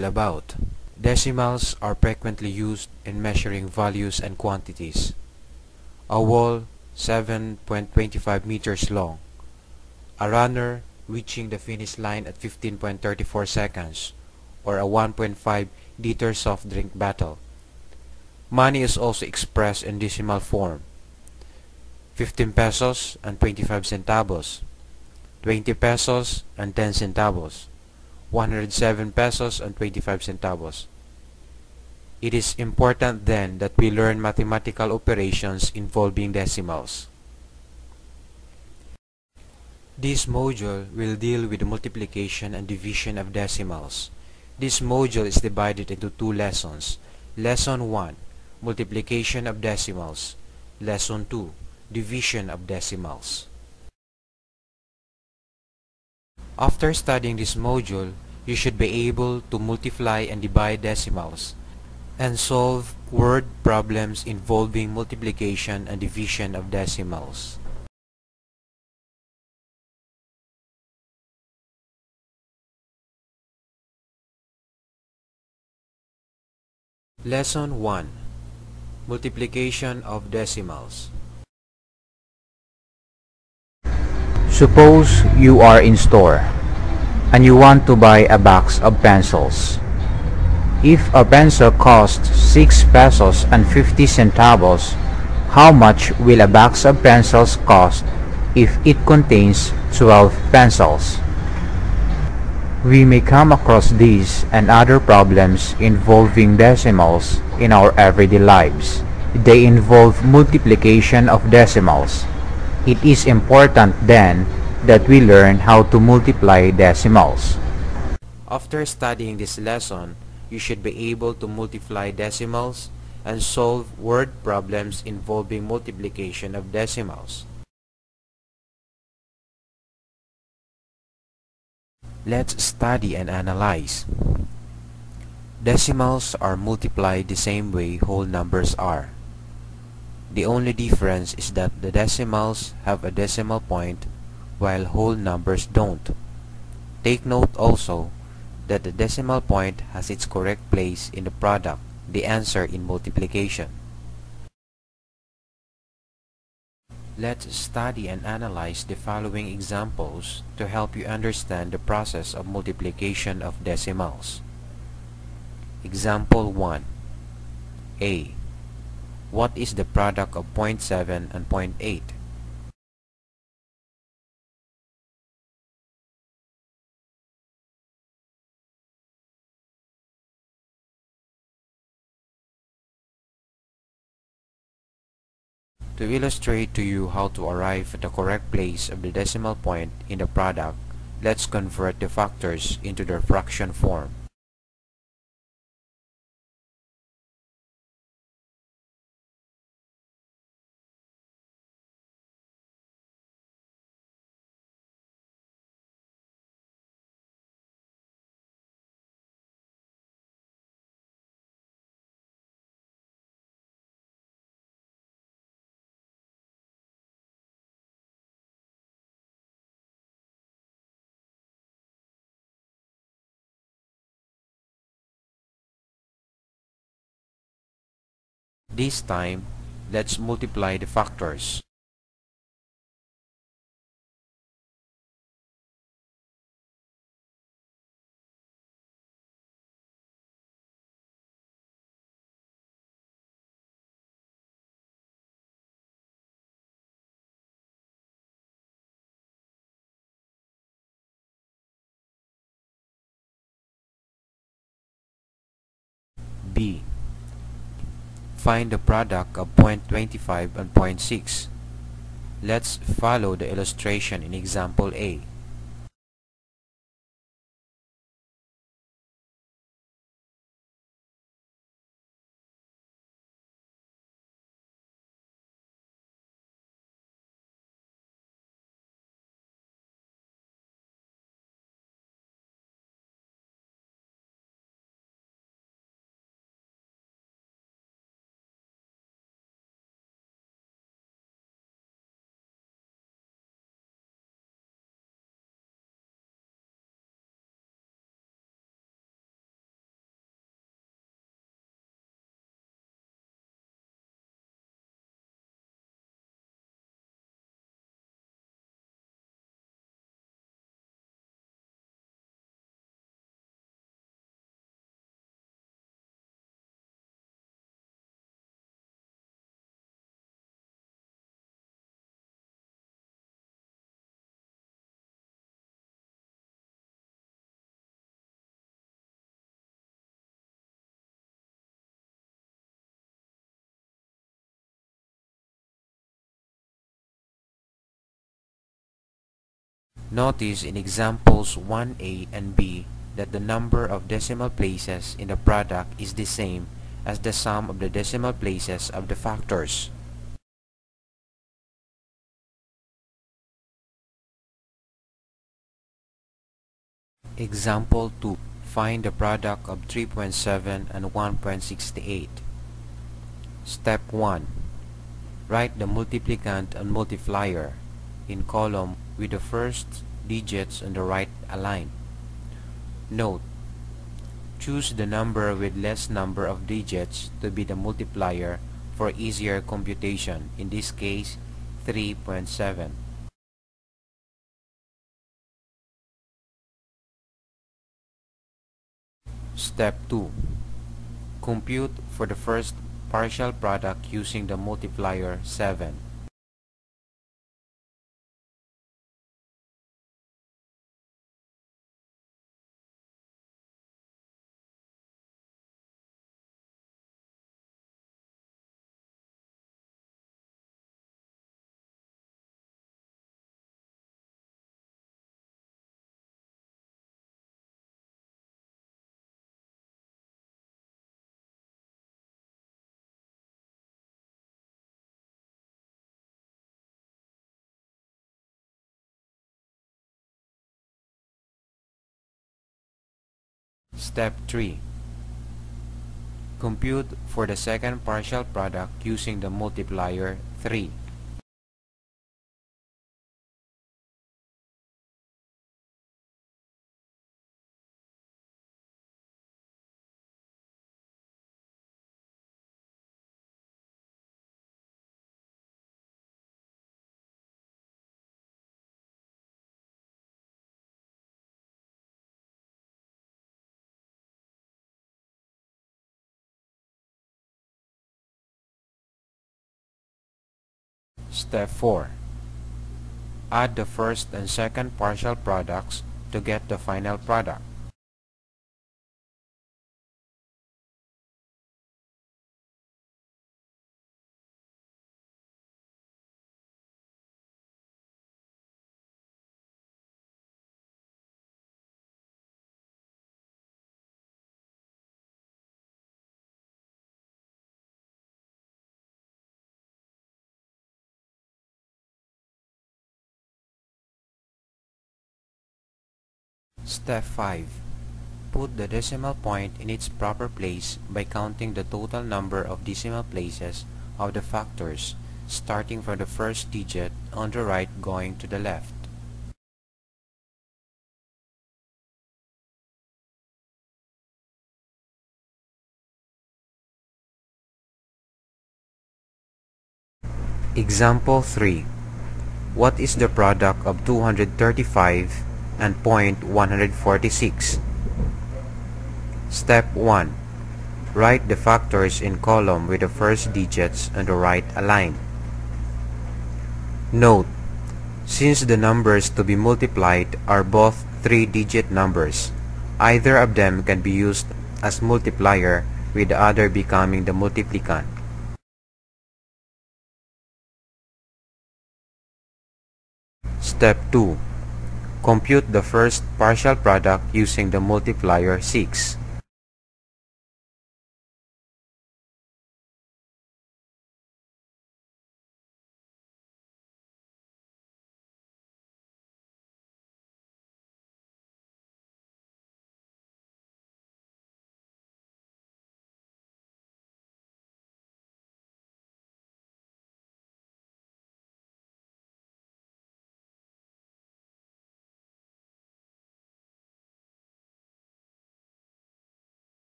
module about? Decimals are frequently used in measuring values and quantities. A wall 7.25 meters long. A runner reaching the finish line at 15.34 seconds or a 1.5 liter soft drink bottle. Money is also expressed in decimal form. 15 pesos and 25 centavos, 20 pesos and 10 centavos, 107 pesos and 25 centavos. It is important then that we learn mathematical operations involving decimals. This module will deal with the multiplication and division of decimals. This module is divided into two lessons. Lesson 1, Multiplication of decimals. Lesson 2, Division of decimals. After studying this module, you should be able to multiply and divide decimals and solve word problems involving multiplication and division of decimals. Lesson 1 Multiplication of decimals Suppose you are in store and you want to buy a box of pencils. If a pencil costs 6 pesos and 50 centavos, how much will a box of pencils cost if it contains 12 pencils? We may come across these and other problems involving decimals in our everyday lives. They involve multiplication of decimals. It is important then that we learn how to multiply decimals. After studying this lesson, you should be able to multiply decimals and solve word problems involving multiplication of decimals. Let's study and analyze. Decimals are multiplied the same way whole numbers are. The only difference is that the decimals have a decimal point while whole numbers don't. Take note also that the decimal point has its correct place in the product, the answer in multiplication. Let's study and analyze the following examples to help you understand the process of multiplication of decimals. Example 1 A. What is the product of 0.7 and 0.8? To illustrate to you how to arrive at the correct place of the decimal point in the product, let's convert the factors into their fraction form. This time, let's multiply the factors. B. Find the product of 0.25 and 0.6. Let's follow the illustration in example A. Notice in examples 1a and b that the number of decimal places in the product is the same as the sum of the decimal places of the factors. Example 2. Find the product of 3.7 and 1.68. Step 1. Write the multiplicand and multiplier in column with the first digits on the right aligned. Note, choose the number with less number of digits to be the multiplier for easier computation, in this case 3.7. Step 2. Compute for the first partial product using the multiplier 7. Step 3. Compute for the second partial product using the multiplier 3. Step 4. Add the first and second partial products to get the final product. Step 5. Put the decimal point in its proper place by counting the total number of decimal places of the factors, starting from the first digit on the right going to the left. Example 3. What is the product of 235 and point 146. Step 1. Write the factors in column with the first digits on the right aligned. Note, since the numbers to be multiplied are both three-digit numbers, either of them can be used as multiplier with the other becoming the multiplicand. Step 2. Compute the first partial product using the multiplier 6.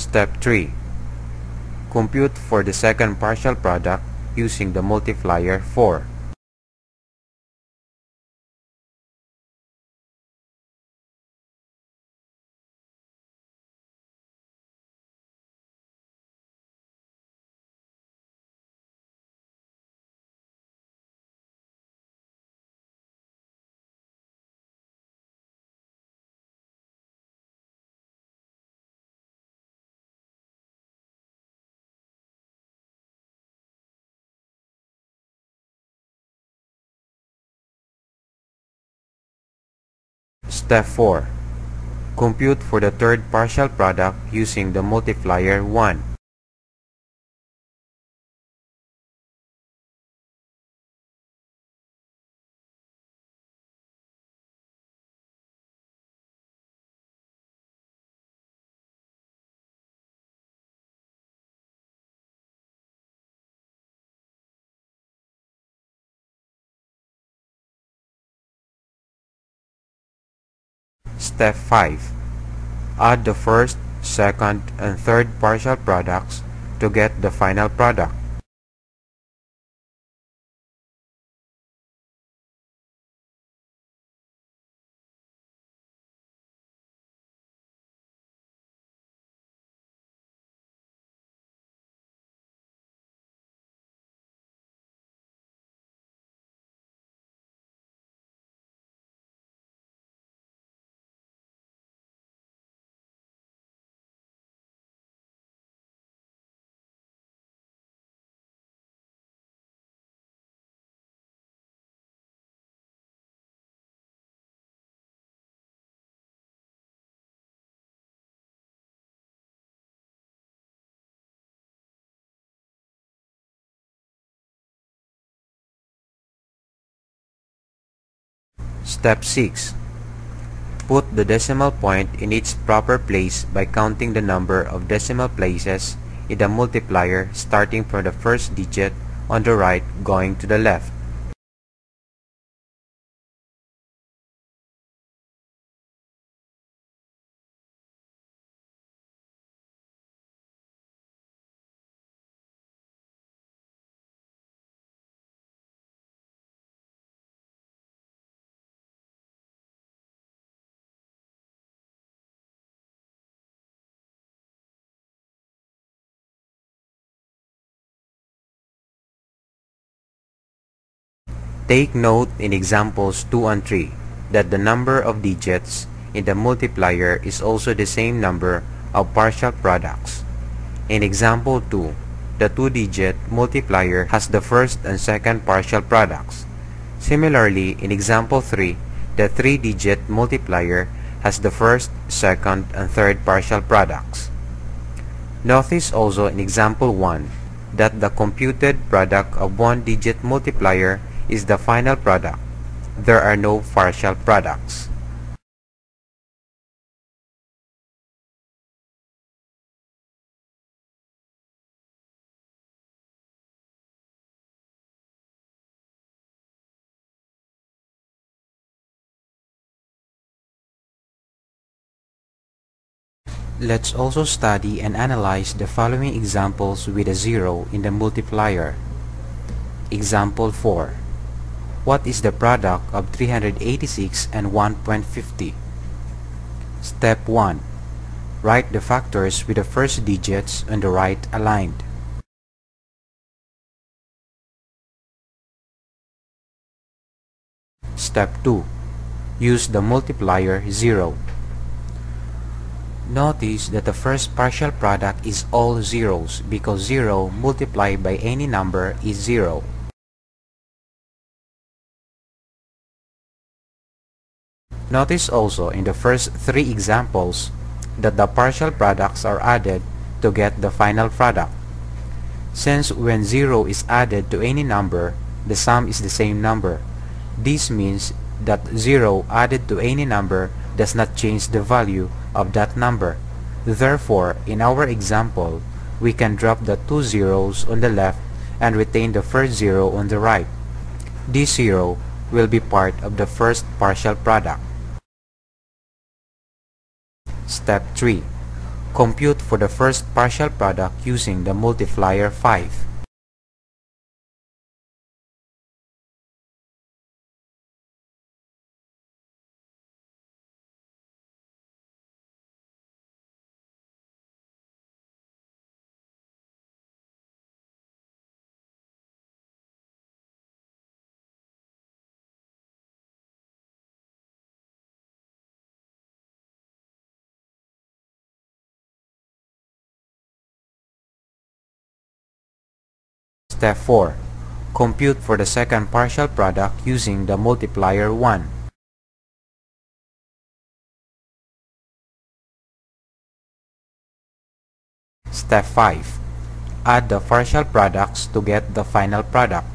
Step 3. Compute for the second partial product using the multiplier 4. Step 4. Compute for the third partial product using the multiplier 1. Step 5. Add the first, second, and third partial products to get the final product. Step 6. Put the decimal point in its proper place by counting the number of decimal places in the multiplier starting from the first digit on the right going to the left. Take note in examples 2 and 3 that the number of digits in the multiplier is also the same number of partial products. In example 2, the two-digit multiplier has the first and second partial products. Similarly, in example 3, the three-digit multiplier has the first, second, and third partial products. Notice also in example 1 that the computed product of one-digit multiplier is the final product. There are no partial products. Let's also study and analyze the following examples with a zero in the multiplier. Example 4. What is the product of 386 and 1.50? Step 1. Write the factors with the first digits on the right aligned. Step 2. Use the multiplier 0. Notice that the first partial product is all zeros because 0 multiplied by any number is 0. Notice also in the first three examples that the partial products are added to get the final product. Since when 0 is added to any number, the sum is the same number. This means that 0 added to any number does not change the value of that number. Therefore, in our example, we can drop the two zeros on the left and retain the first zero on the right. This zero will be part of the first partial product. Step 3. Compute for the first partial product using the multiplier 5. Step 4. Compute for the second partial product using the multiplier 1. Step 5. Add the partial products to get the final product.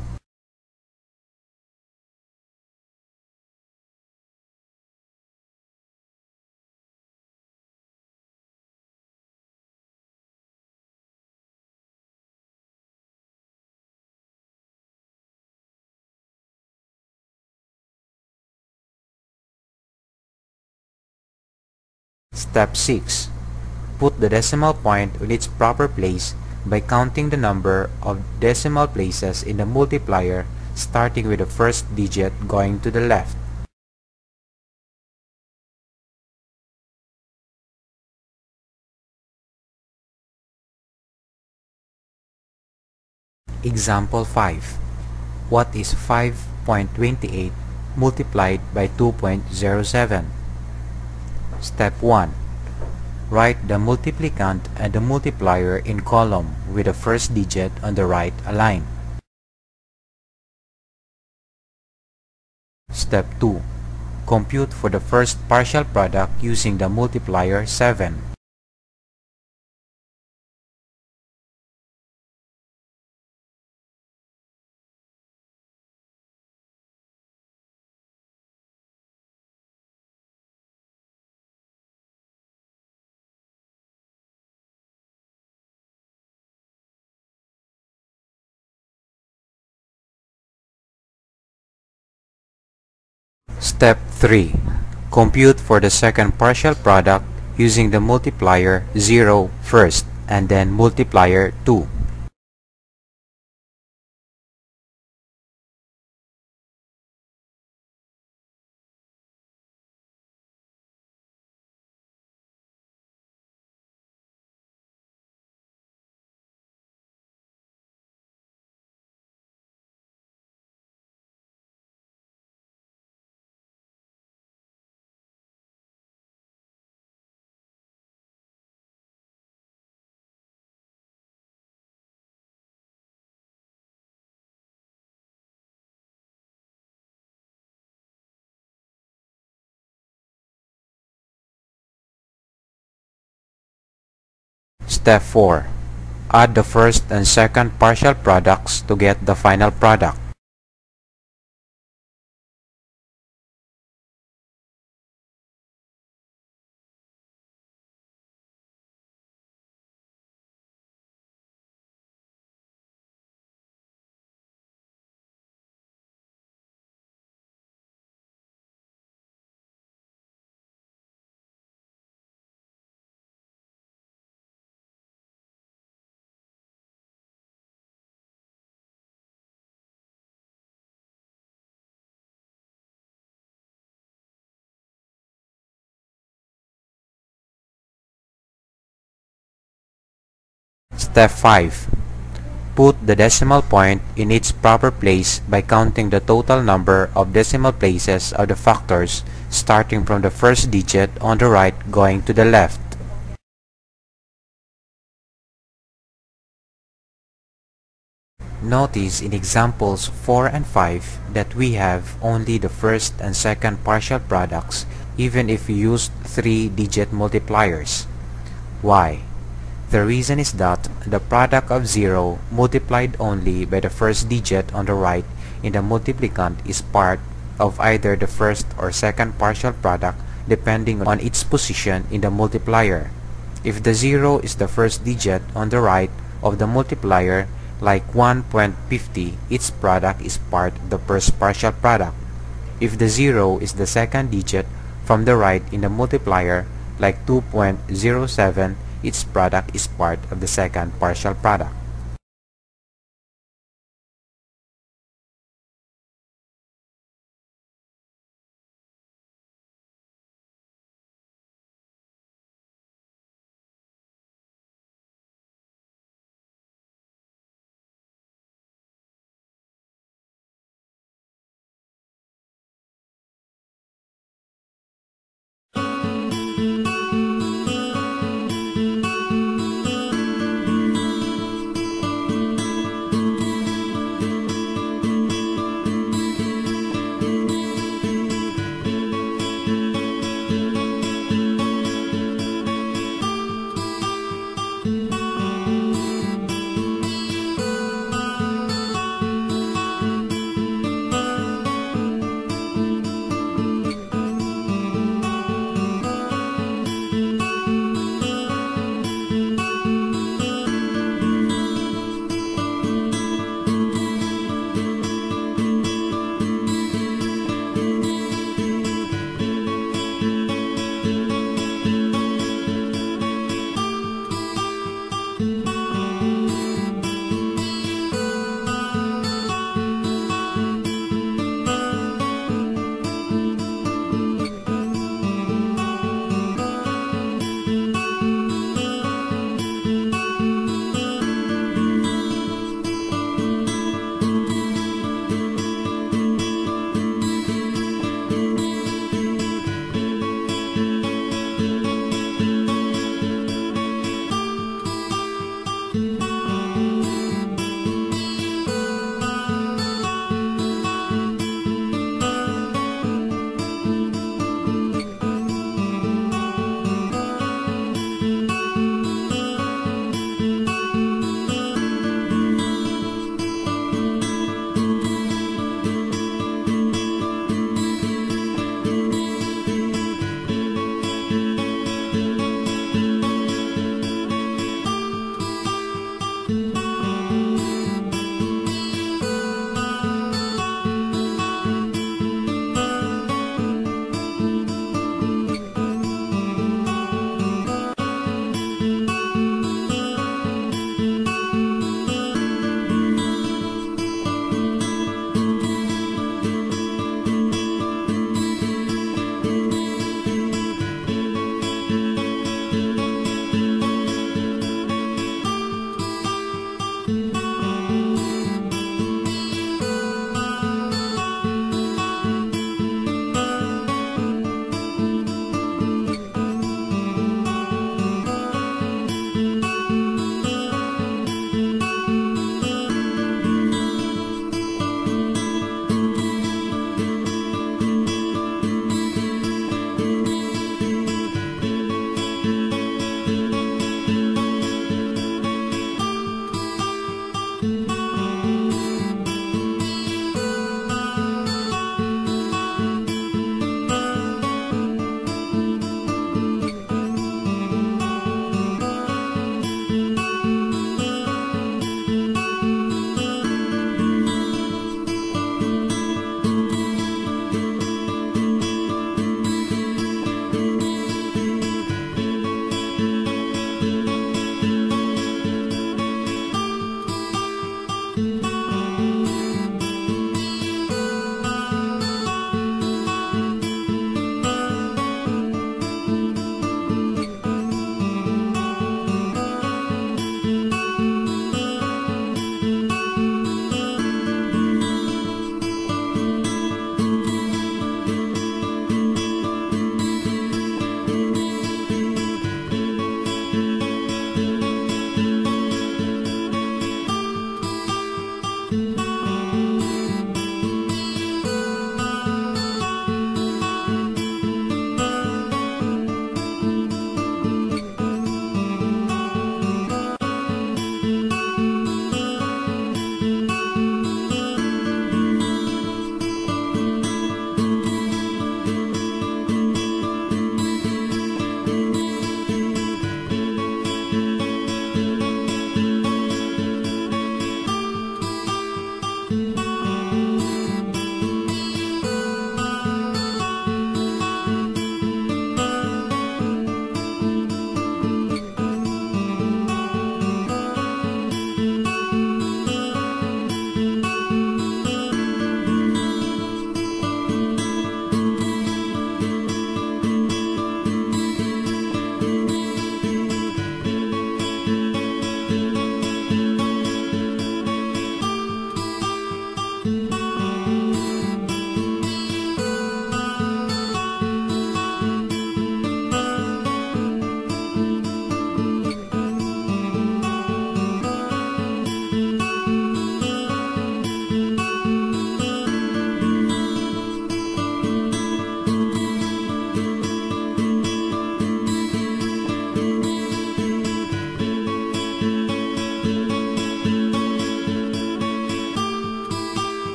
Step 6. Put the decimal point in its proper place by counting the number of decimal places in the multiplier starting with the first digit going to the left. Example 5. What is 5.28 multiplied by 2.07? Step 1. Write the multiplicand and the multiplier in column with the first digit on the right aligned. Step 2. Compute for the first partial product using the multiplier 7. Step 3. Compute for the second partial product using the multiplier 0 first and then multiplier 2. Step 4. Add the first and second partial products to get the final product. Step 5. Put the decimal point in its proper place by counting the total number of decimal places of the factors starting from the first digit on the right going to the left. Notice in examples 4 and 5 that we have only the first and second partial products even if we used 3-digit multipliers. Why? The reason is that the product of 0 multiplied only by the first digit on the right in the multiplicand is part of either the first or second partial product depending on its position in the multiplier. If the 0 is the first digit on the right of the multiplier like 1.50, its product is part of the first partial product. If the 0 is the second digit from the right in the multiplier like 2.07, its product is part of the second partial product.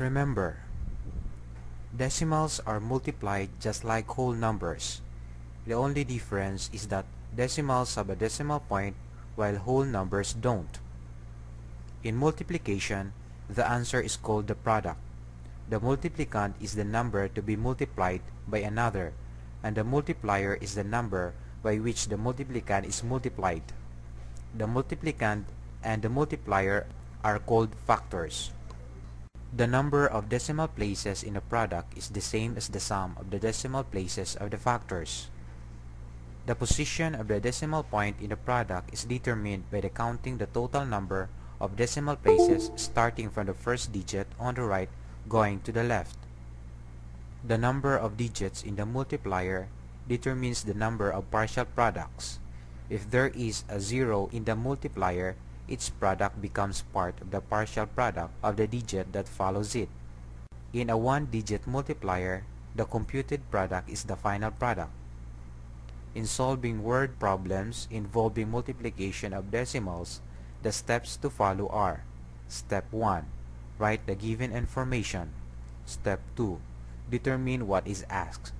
Remember. Decimals are multiplied just like whole numbers. The only difference is that decimals have a decimal point while whole numbers don't. In multiplication, the answer is called the product. The multiplicand is the number to be multiplied by another, and the multiplier is the number by which the multiplicand is multiplied. The multiplicand and the multiplier are called factors. The number of decimal places in a product is the same as the sum of the decimal places of the factors. The position of the decimal point in the product is determined by the counting the total number of decimal places starting from the first digit on the right going to the left. The number of digits in the multiplier determines the number of partial products. If there is a zero in the multiplier, its product becomes part of the partial product of the digit that follows it. In a one-digit multiplier, the computed product is the final product. In solving word problems involving multiplication of decimals, the steps to follow are Step 1. Write the given information. Step 2. Determine what is asked.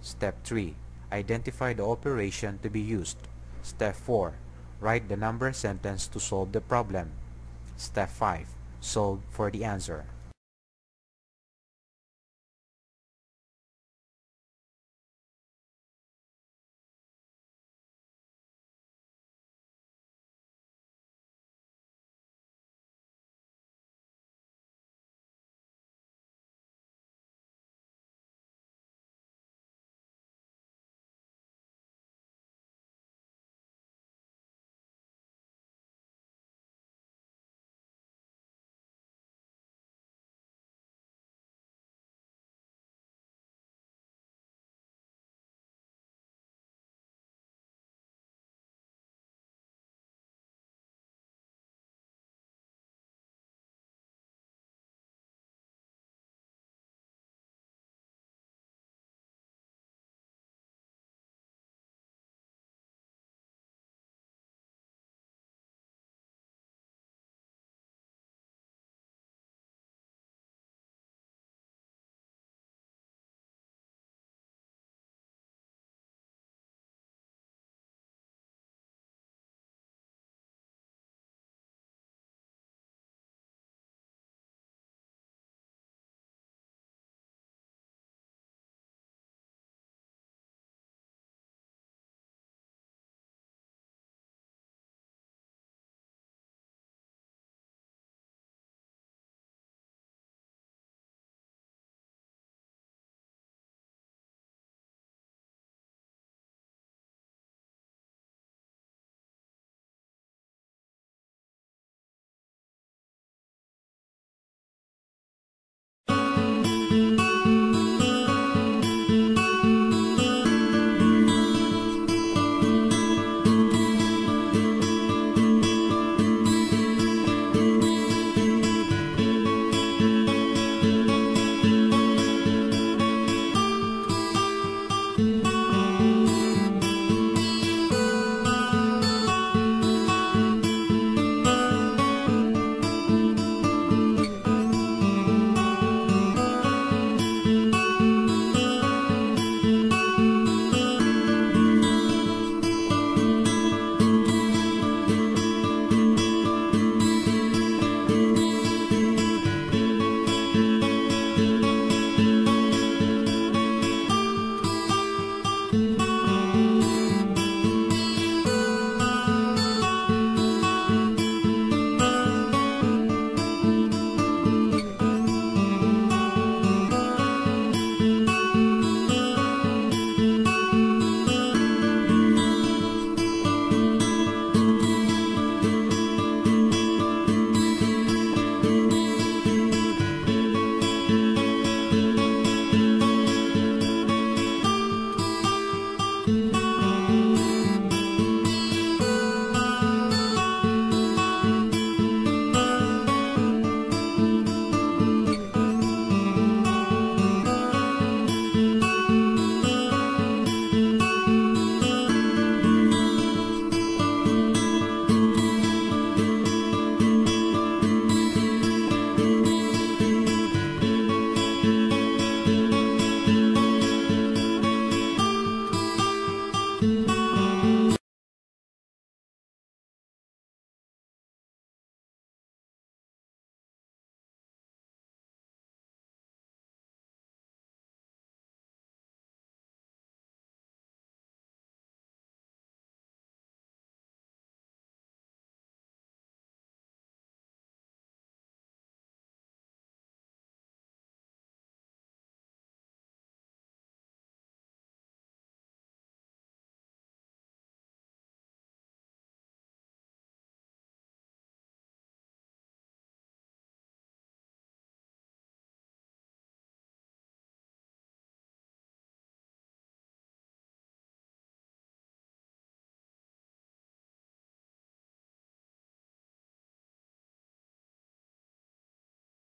Step 3. Identify the operation to be used. Step 4. Write the number sentence to solve the problem. Step 5. Solve for the answer.